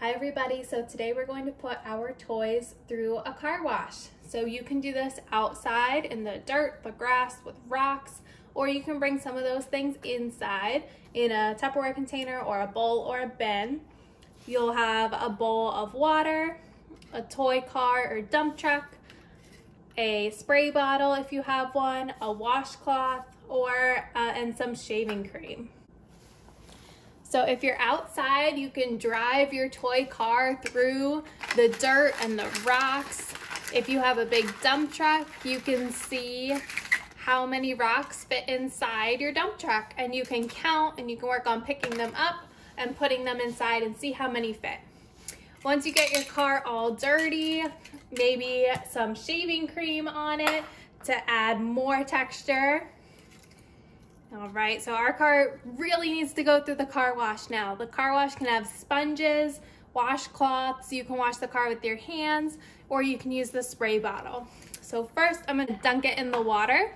Hi everybody, so today we're going to put our toys through a car wash. So you can do this outside in the dirt, the grass, with rocks, or you can bring some of those things inside in a Tupperware container or a bowl or a bin. You'll have a bowl of water, a toy car or dump truck, a spray bottle if you have one, a washcloth, or uh, and some shaving cream. So if you're outside, you can drive your toy car through the dirt and the rocks. If you have a big dump truck, you can see how many rocks fit inside your dump truck and you can count and you can work on picking them up and putting them inside and see how many fit. Once you get your car all dirty, maybe some shaving cream on it to add more texture all right, so our car really needs to go through the car wash now. The car wash can have sponges, washcloths, you can wash the car with your hands, or you can use the spray bottle. So first I'm gonna dunk it in the water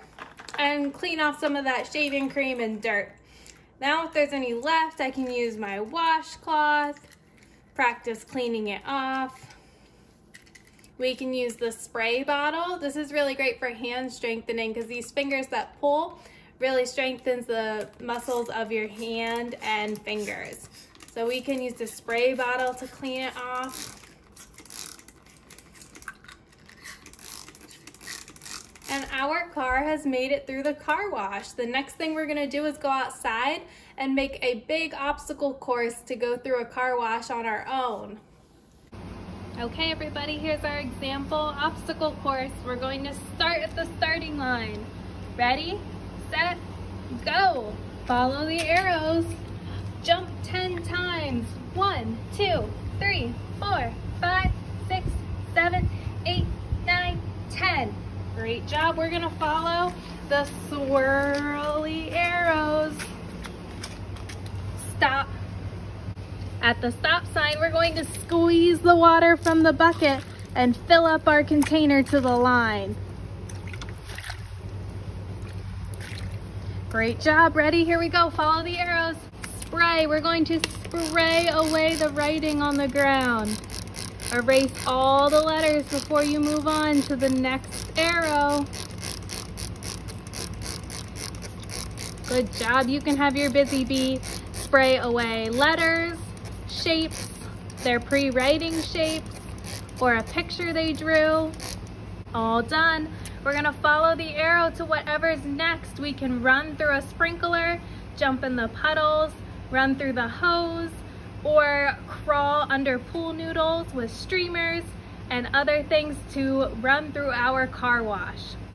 and clean off some of that shaving cream and dirt. Now if there's any left, I can use my washcloth, practice cleaning it off. We can use the spray bottle. This is really great for hand strengthening because these fingers that pull, really strengthens the muscles of your hand and fingers. So we can use the spray bottle to clean it off. And our car has made it through the car wash. The next thing we're gonna do is go outside and make a big obstacle course to go through a car wash on our own. Okay everybody, here's our example obstacle course. We're going to start at the starting line. Ready? Set, go. Follow the arrows. Jump 10 times. One, two, three, four, five, six, seven, eight, nine, ten. Great job. We're gonna follow the swirly arrows. Stop. At the stop sign, we're going to squeeze the water from the bucket and fill up our container to the line. Great job, ready? Here we go, follow the arrows. Spray, we're going to spray away the writing on the ground. Erase all the letters before you move on to the next arrow. Good job, you can have your busy bee spray away letters, shapes, their pre-writing shapes, or a picture they drew. All done. We're gonna follow the arrow to whatever's next. We can run through a sprinkler, jump in the puddles, run through the hose, or crawl under pool noodles with streamers and other things to run through our car wash.